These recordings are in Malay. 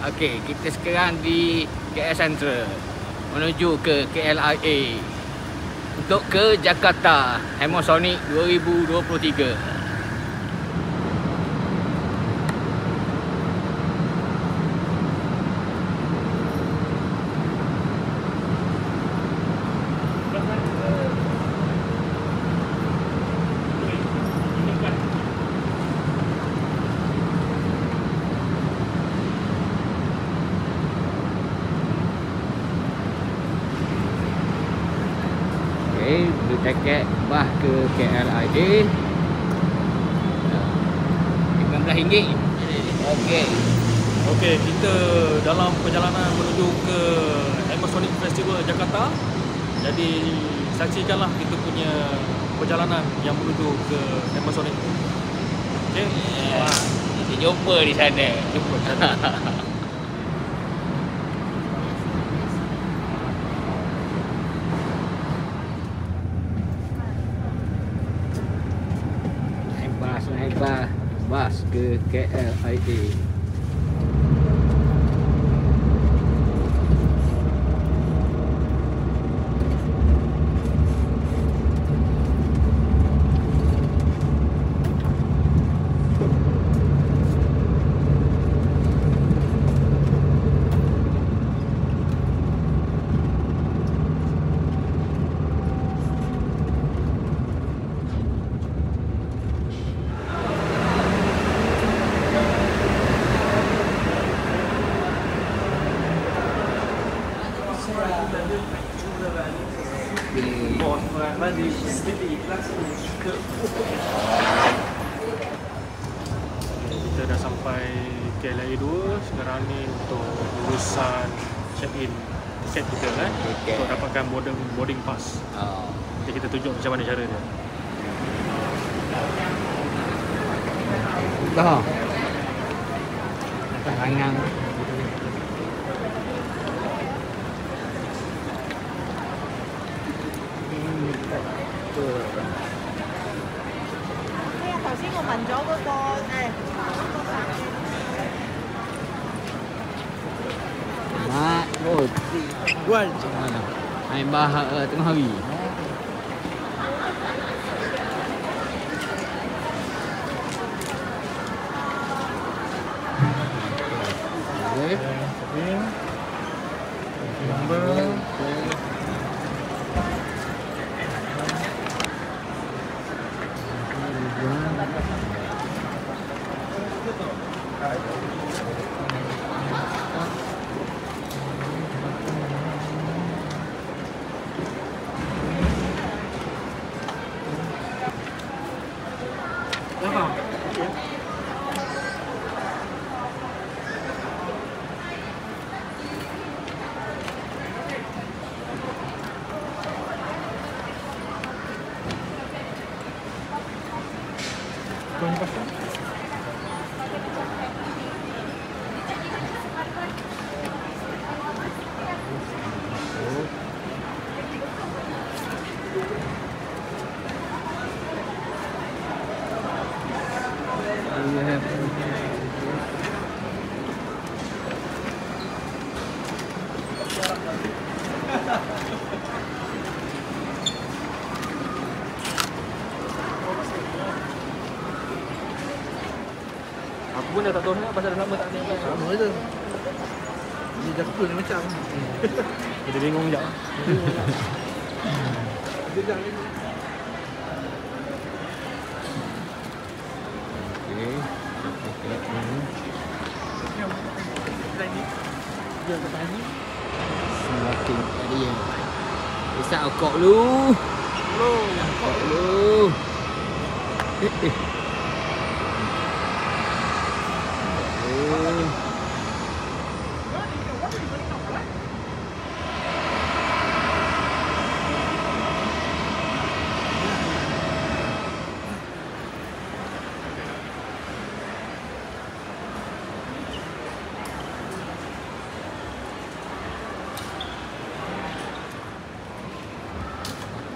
Okey, kita sekarang di KL Central menuju ke KLIA untuk ke Jakarta Hemosonic 2023. Okey, beli tiket bah ke KLIA. RM15. Okey. Okey, kita dalam perjalanan menuju ke Amazonic Festival Jakarta. Jadi saksikanlah kita punya perjalanan yang menuju ke Amazonic. Okey. Yeah. Kita jumpa di sana. Jumpa di sana. Naik bas, naik bas. Bas ke KLIA. Dah. Atas rangang. Hey, 頭先我問咗嗰、個誒嗰個飯嘅 Mak roti. Jual. Macam mana? Main bahar uh, tengah hari. Okay. Dah tak tahu sangat pasal dah lama tak kan Sama je. Ni jakul ni macam. Kita bingung sekejap Dia dah ni. Okay. Dia kat tadi. Area. Isap okok lu. Lu. Eh, eh. Eh.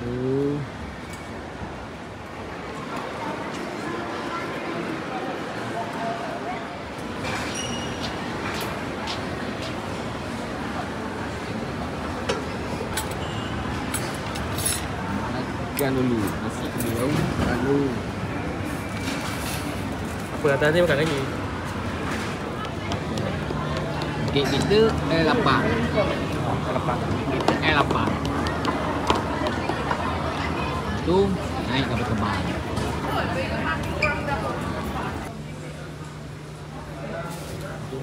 Tu. makan dulu. Nasi dulu. Lalu Apa atas ni makan lagi? kek kita air lapar. Lapar. Kita air lapar. Tu naik kapal terbang.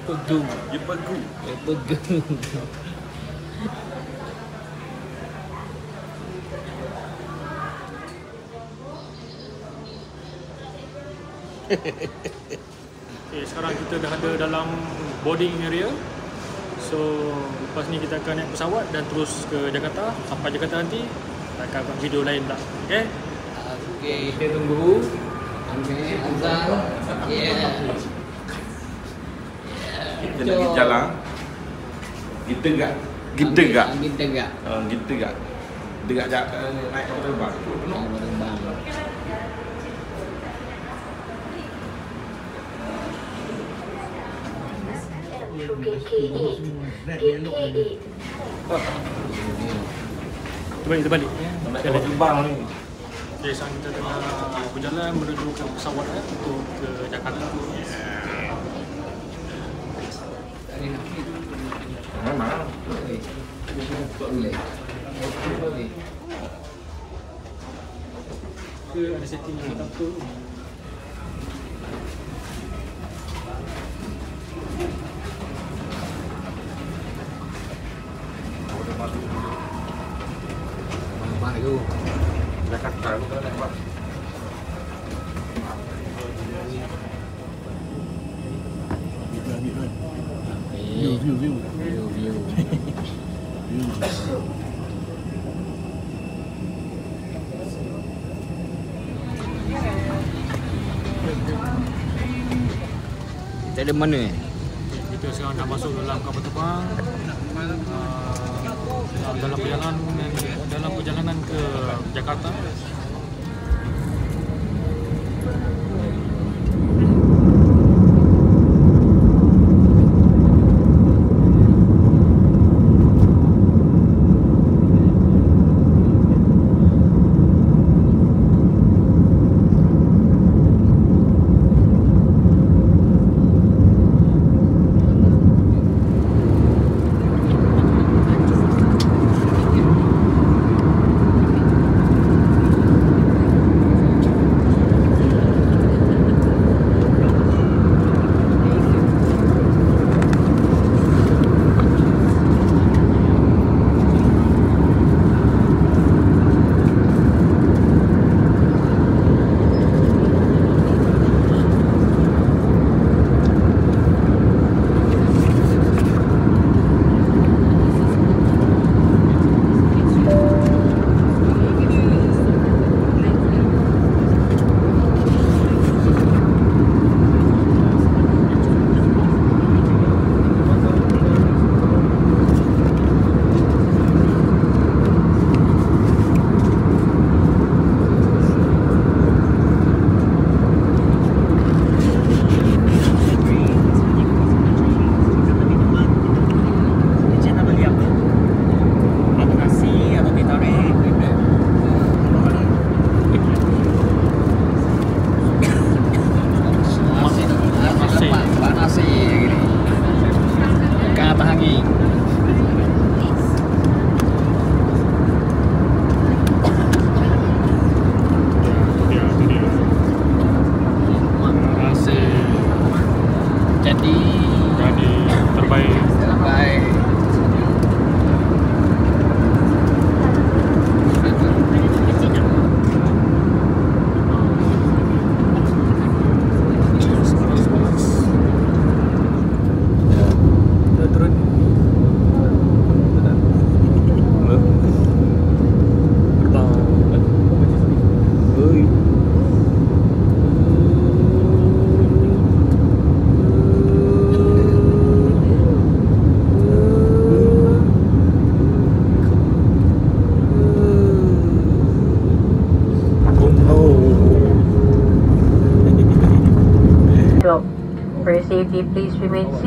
Pegu. Dia pegu. Pegu. Okay, sekarang kita dah ada dalam boarding area. So, lepas ni kita akan naik pesawat dan terus ke Jakarta. Sampai Jakarta nanti, kita akan buat video lain pula. Okay? Okey, kita tunggu. Ambil azan. Yeah. Kita lagi jalan. Kita gak. Kita gak. Kita gak. Uh, kita gak. Kita gak jak- uh, naik kapal terbang. Kita balik, kita balik. Naik kapal terbang ni. Okay, sekarang kita tengah berjalan menuju ke pesawat eh, untuk ke Jakarta. Boleh. Boleh. Ke ada setting yang tak apa. Kita ada mana eh? Kita sekarang dah masuk dalam kapal terbang. Uh, dalam perjalanan dalam perjalanan ke Jakarta.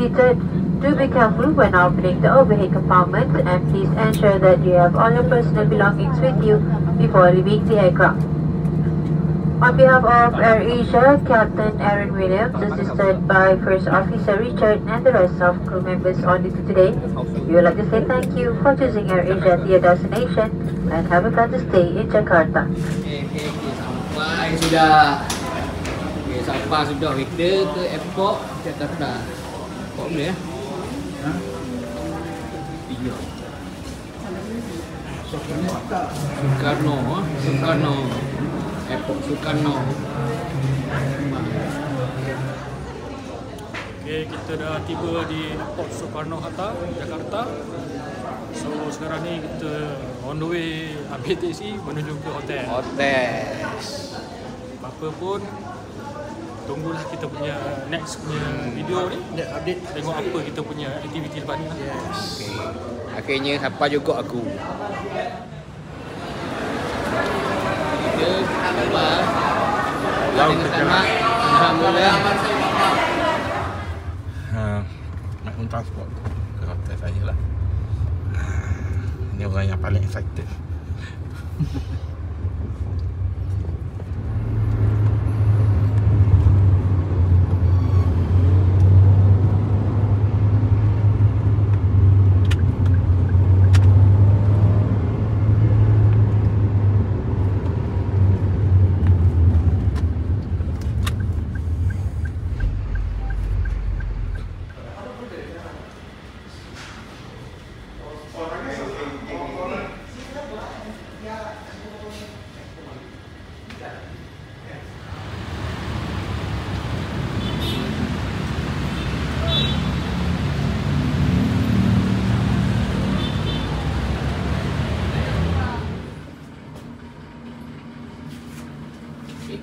Seated Do be careful when opening the overhead compartment and please ensure that you have all your personal belongings with you before leaving the aircraft. On behalf of AirAsia, Captain Aaron Williams, assisted by First Officer Richard and the rest of crew members on duty today, we would like to say thank you for choosing Air Asia as your destination and have a pleasant stay in Jakarta. Okey, okey, okey. Sampai sudah. Okey, sampai sudah Jakarta. Airport boleh ya? Ha? Tiga. Soekarno, ha? Soekarno. Airport Soekarno. Okay, kita dah tiba di Airport Soekarno-Hatta, Jakarta. So sekarang ni kita on the way ambil taxi menuju ke hotel. Hotel. Apa pun tunggulah kita punya next punya video ni. Net update. Tengok apa kita punya aktiviti lepas ni lah. Okey. Akhirnya sampai juga aku. Kita Dengan ke selamat. Alhamdulillah. Ha, nak pun transport ke hotel saya lah. Ha, Ini orang yang paling excited.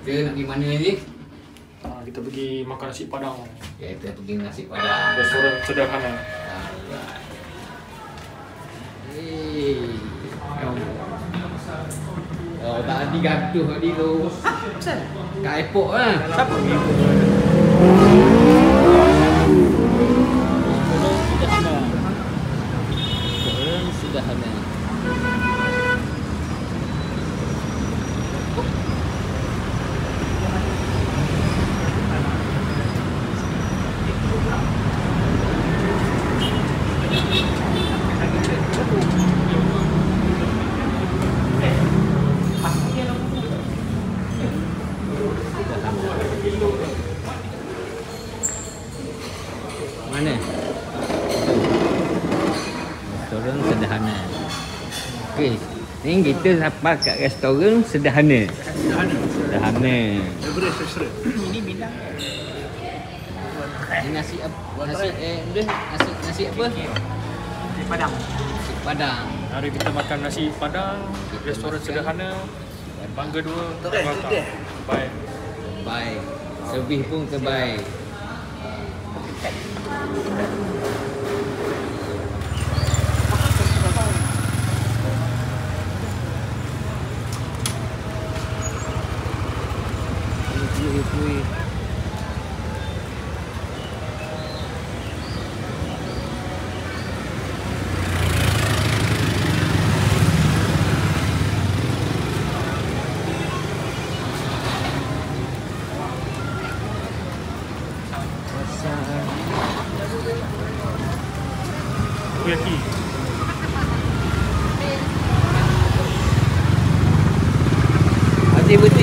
Kita nak pergi mana ni? Ha, kita pergi makan nasi padang. Ya, kita pergi nasi padang. Restoran sederhana. Alright. Hey. Oh, tak ada gaduh tadi tu. Kat airport lah. Siapa ni? Sederhana. Orang sederhana. Mana? Restoran sederhana. Okey, ni kita sampai kat restoran sederhana. Sederhana. Sederhana. Everest Restaurant. Ini bidang. Ni nasi apa? Nasi eh udah nasi nasi apa? Nasi Padang. Nasi padang. Hari kita makan nasi padang, restoran sederhana. Bangga dua, Terbaik, belakang. terbaik. Baik. Baik. Servis pun terbaik. った。Sukiyaki. Hati beti. Okey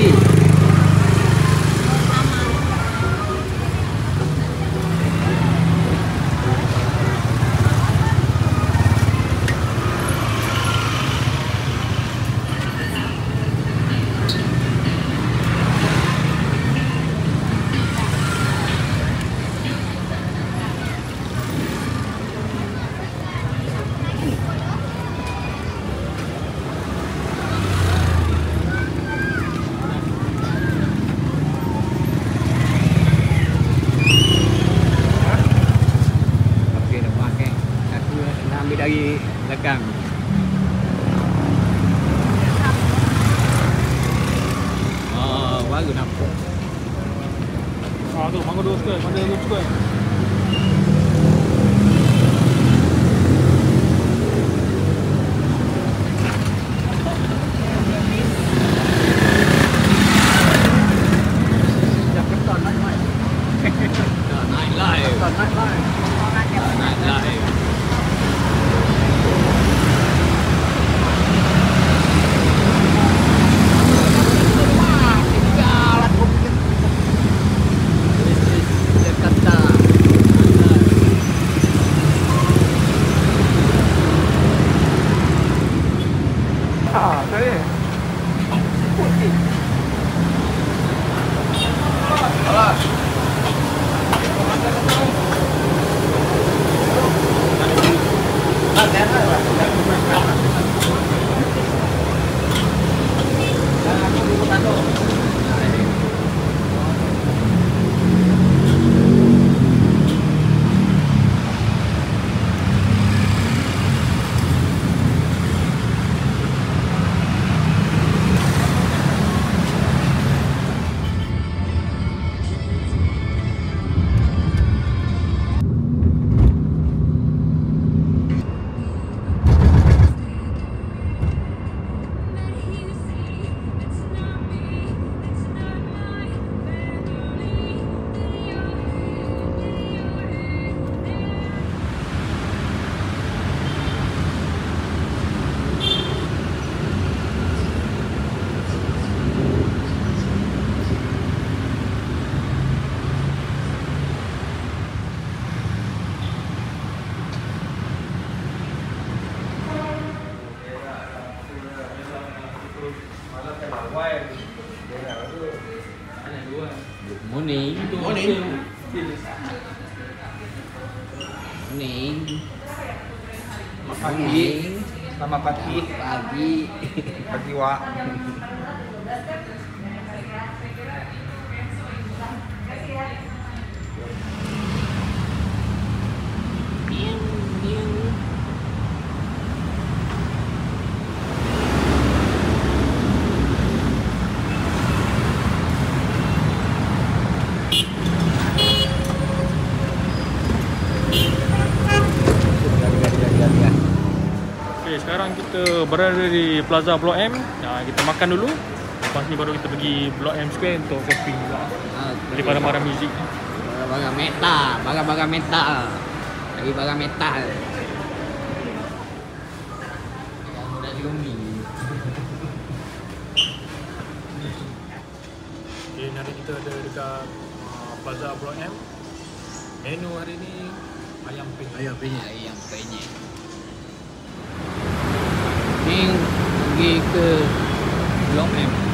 kita berada di Plaza Blok M. Nah, kita makan dulu. Lepas ni baru kita pergi Blok M Square untuk shopping juga. Ah, Beli barang-barang muzik. Barang-barang metal, barang-barang metal. Lagi barang metal. Dah ni hari kita ada dekat uh, Plaza Blok M. Menu hari ni ayam penyet. Ayam penyet. Ayam penyet. Ni pergi ke Blok M.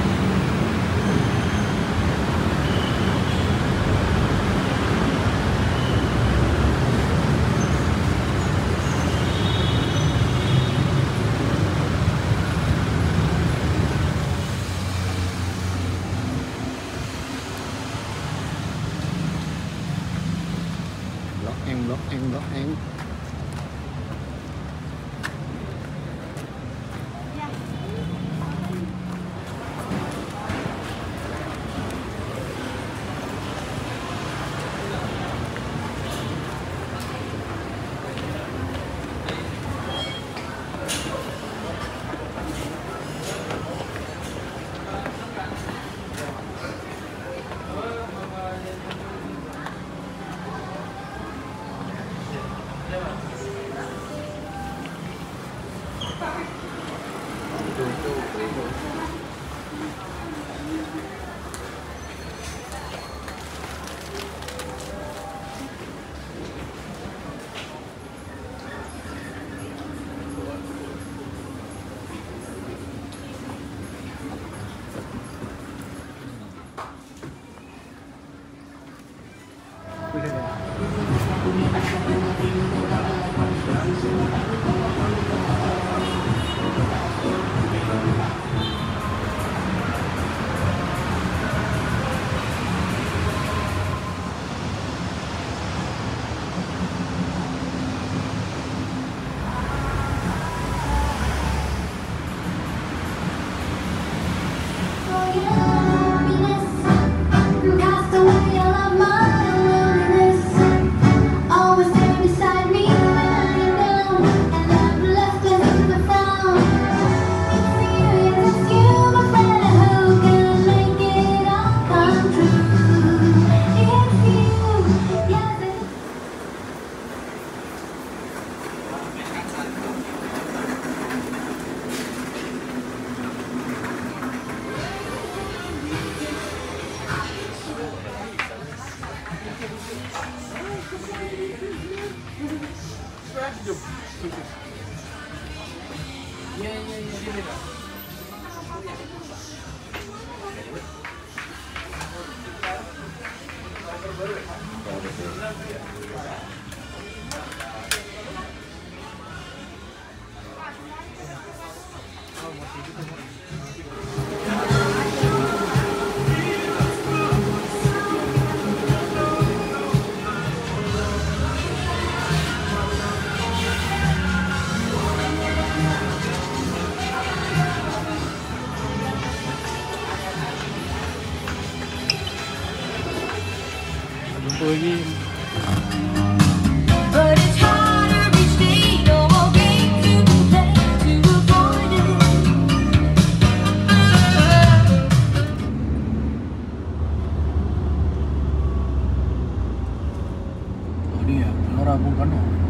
ni ya, Gelora Bung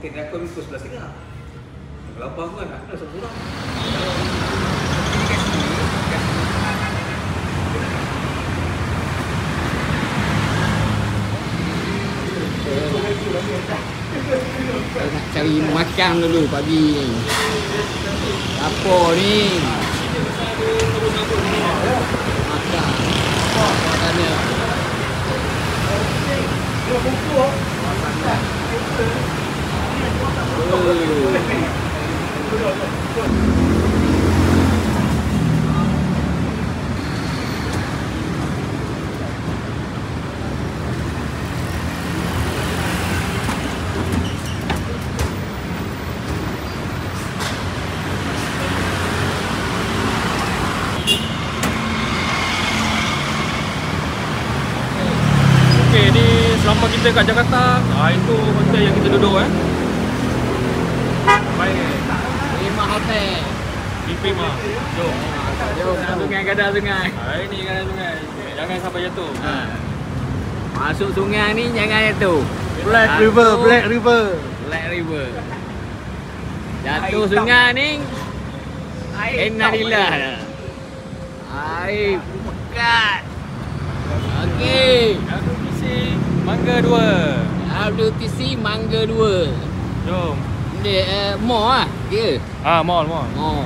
Train aku habis pukul 11.30 Kalau apa aku kan Aku dah. Saya nak cari makan dulu pagi ni. Apa ni? Okey, ni selama kita kat Jakarta, ah itu hotel yang kita duduk eh. Di Prima. Jom. Jom nak sungai kadar sungai. Ah ini kan sungai. Jangan sampai jatuh. Ha. Masuk sungai ni jangan jatuh. Black Jatuh, River Black River Black River. Jatuh sungai ni Innalillah. Air pekat. Okey. WTC Mangga 2. WTC Mangga 2. Jom. Ni uh, mall ah. Ya. Ah, mall, mall. Mall.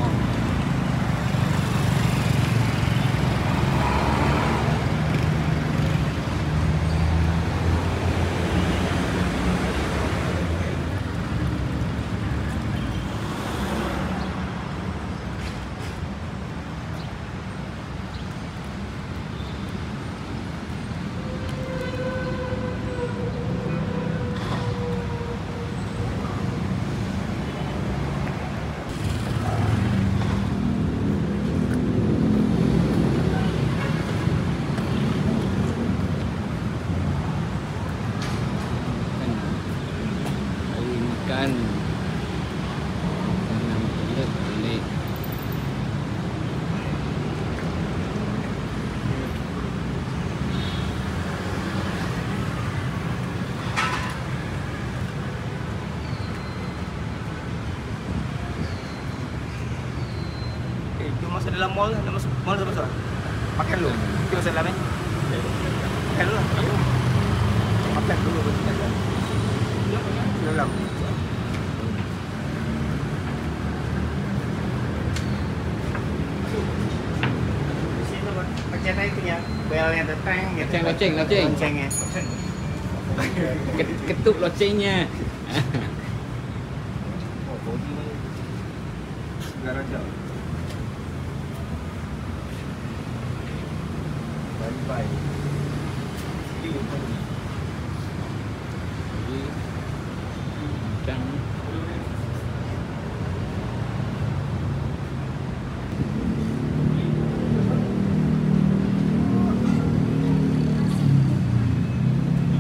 Cari makan. Tanam pelik pelik. Eh, kita masuk dalam mall Nak masuk mall sama masuk Makan dulu Kita masuk dalam eh? Makan dulu lah Makan dulu baru kita. Dalam. Macam mana punya bel yang datang Loceng, loceng, loceng. Loceng eh? Ket- Ketuk locengnya. Oh, ni. Segar aja Bye-bye You Dan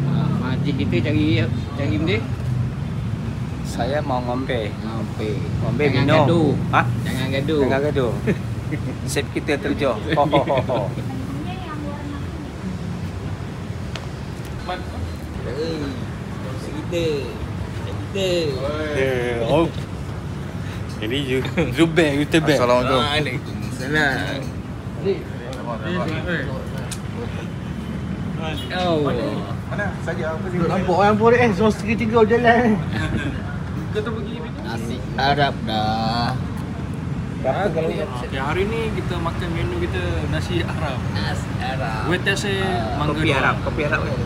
Ah, Majlis kita cari cari benda? Saya mau ngombe. Ngombe. Ngombe Jangan minum. gaduh. Ha? Jangan gaduh. Jangan gaduh. Sip kita terjun. Ho ho ho ho. Hei, kongsi kita. Kita. Oh. Jadi you Zubair you tebak. Assalamualaikum. Waalaikumsalam Oh Mana? Saja apa sih? Nampak orang pun eh, so tiga-tiga jalan. Nasi Arab dah Berapa kalau Okay, hari ni kita makan menu kita nasi Arab. Nasi Arab WTC Mangga Kopi. Arab Kopi Arab kan?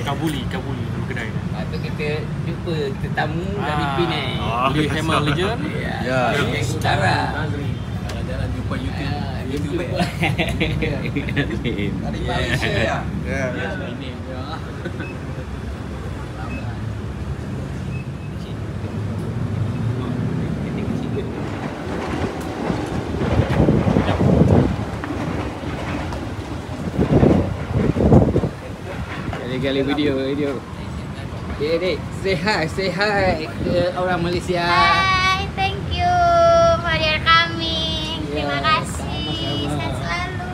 Kabuli, Kabuli nama kedai. Lepas tu kita jumpa tetamu dari Penang Ah, Lee Hammer Legend. Ya, Ya. Yang utara Jalan-jalan jumpa Malaysia ya. Ini dia Kali-kali video video. Dek, dek, say hi, say hi ke orang Malaysia. Hai, thank you for your coming. Terima Ya, kasih. sama-sama. Sehat selalu.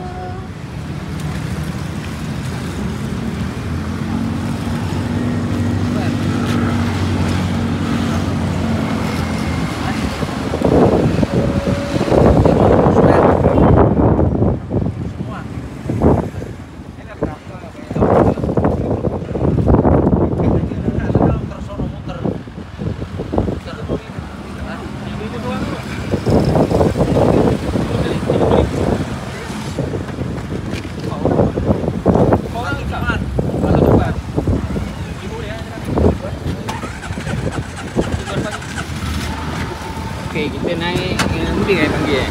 Okey, kita naik eh, Benda kan panggil eh?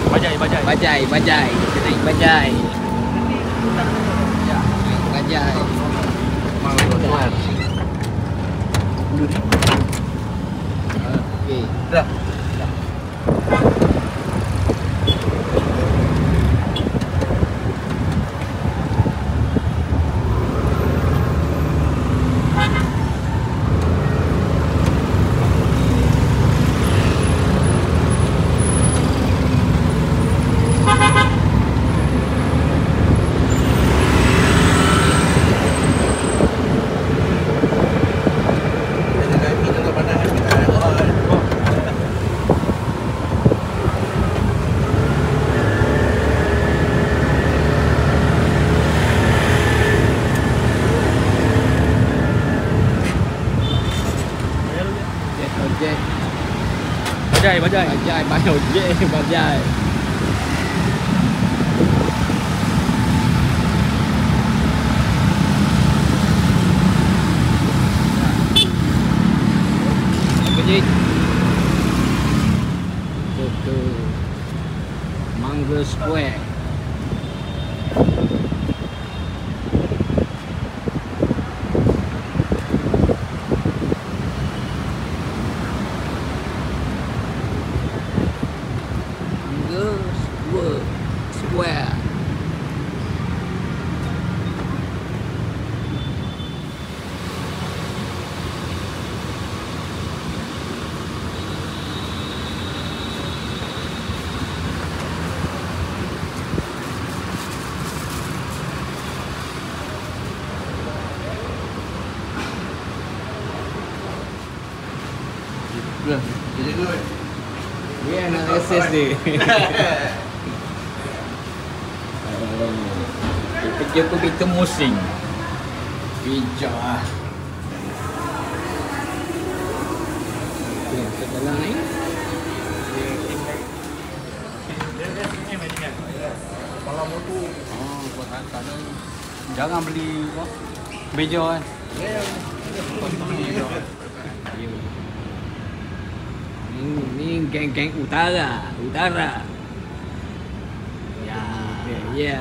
Bajai, bajai. Kita naik bajai. Ya, naik bajai. Okey. Dah. Jet ojek. Bajai, bajai. Bajai, bajai ojek, bajai. Okey. Kita ke Mangga Square. Mangga Square. Square. Jadi good. Dia. Kita jumpa Peter Musing. Bijak ah. Okey, kita jalan ni. Malam tu Oh buat hantar ni Jangan beli apa Meja kan Ni, geng-geng utara, utara. Ya, ya.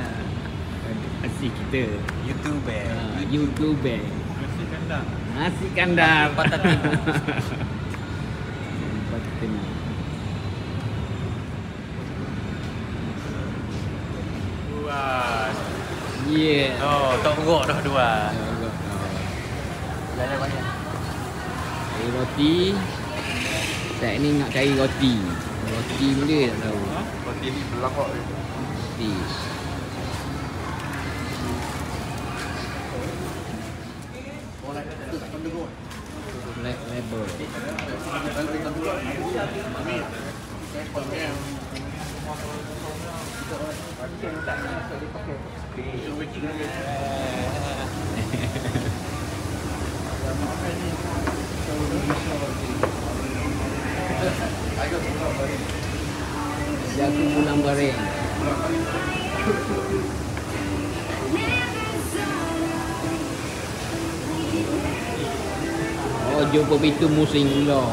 Asyik kita. YouTube eh Uh, YouTube. Nasi kandang Nasi kandar. Patah timur. Patah timur. Luas. Yeah. Oh, tak berok dah dua. Banyak banyak. Cari roti. Saya ni nak cari roti. Roti boleh tak tahu. Roti ni belakok ni. Roti. Black label. Jago pulang bareng. Oh, jumpa pintu musing pula.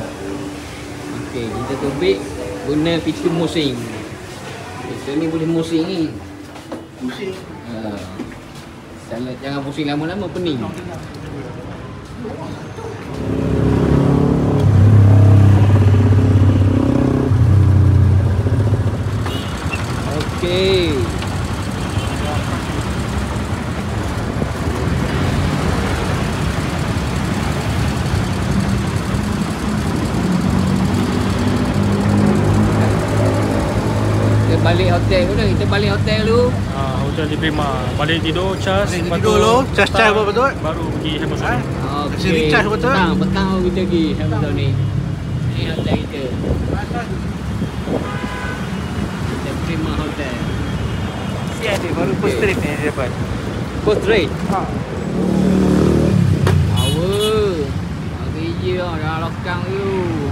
Okey, kita tubik guna pintu musing. Kita ni boleh musing ni. Pusing. Ha. Jangan, jangan pusing lama-lama pening. Okey. Kita balik hotel dulu. Kita balik hotel dulu. Ah, hotel di Prima. Balik tidur, charge. Balik lepas tidur tu dulu, charge- charge apa betul? Baru pergi Hamilton. Okey. Kasi recharge betul? Petang, petang baru kita pergi Hamilton ni. Ni hotel kita. Kita terima hotel. Si ada baru first trip ni dia dapat First rate. Ha. Power. Hari je lah dah lokang tu.